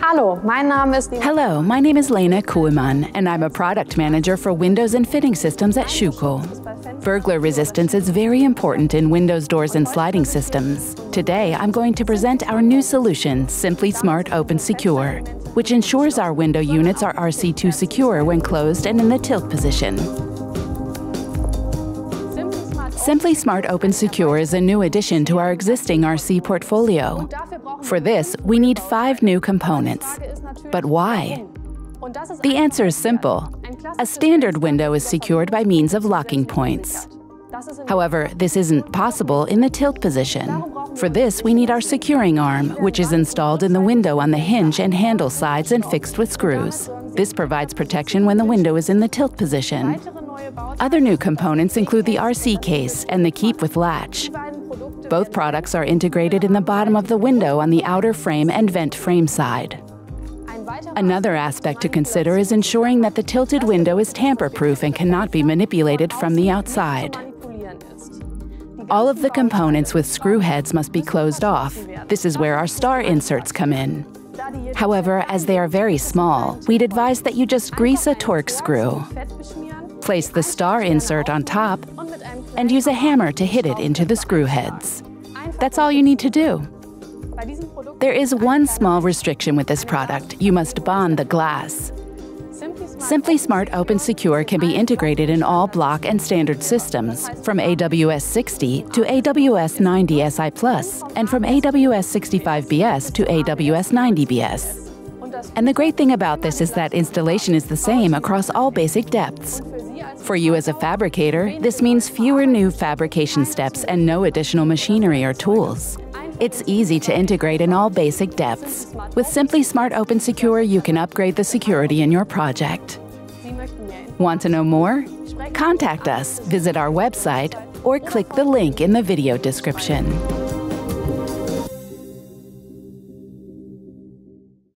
Hallo, mein Name ist Hello, my name is Lena Kuhlmann, and I'm a product manager for Windows and Fitting Systems at Schüco. Burglar resistance is very important in Windows doors and sliding systems. Today, I'm going to present our new solution, Simply Smart Open Secure, which ensures our window units are RC2 secure when closed and in the tilt position. Simply Smart Open Secure is a new addition to our existing RC portfolio. For this, we need five new components. But why? The answer is simple. A standard window is secured by means of locking points. However, this isn't possible in the tilt position. For this, we need our securing arm, which is installed in the window on the hinge and handle sides and fixed with screws. This provides protection when the window is in the tilt position. Other new components include the RC case and the keep with latch. Both products are integrated in the bottom of the window on the outer frame and vent frame side. Another aspect to consider is ensuring that the tilted window is tamper-proof and cannot be manipulated from the outside. All of the components with screw heads must be closed off. This is where our star inserts come in. However, as they are very small, we'd advise that you just grease a Torx screw. Place the star insert on top and use a hammer to hit it into the screw heads. That's all you need to do. There is one small restriction with this product. You must bond the glass. Simply Smart Open Secure can be integrated in all block and standard systems, from AWS 60 to AWS 90 SI Plus, and from AWS 65BS to AWS 90BS. And the great thing about this is that installation is the same across all basic depths. For you as a fabricator, this means fewer new fabrication steps and no additional machinery or tools. It's easy to integrate in all basic depths. With Simply Smart Open Secure, you can upgrade the security in your project. Want to know more? Contact us, visit our website, or click the link in the video description.